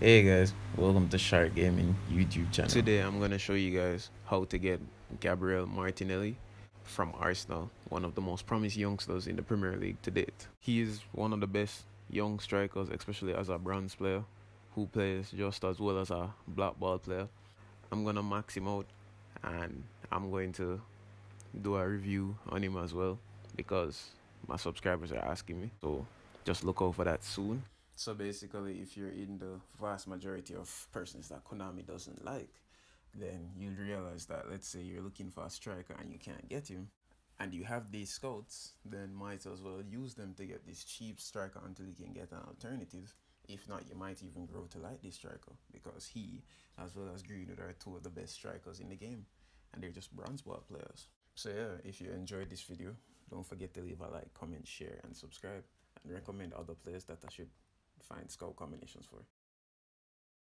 Hey guys, welcome to Sharc Gaming YouTube channel. Today I'm going to show you guys how to get Gabriel Martinelli from Arsenal, one of the most promising youngsters in the Premier League to date. He is one of the best young strikers, especially as a bronze player, who plays just as well as a black ball player. I'm going to max him out and I'm going to do a review on him as well because my subscribers are asking me. So just look out for that soon. So basically, if you're in the vast majority of persons that Konami doesn't like, then you'll realize that let's say you're looking for a striker and you can't get him, and you have these scouts, then might as well use them to get this cheap striker until you can get an alternative. If not, you might even grow to like this striker because he, as well as Greenwood, are two of the best strikers in the game, and they're just bronze ball players. So yeah, if you enjoyed this video, don't forget to leave a like, comment, share, and subscribe, and recommend other players that I should find scout combinations for.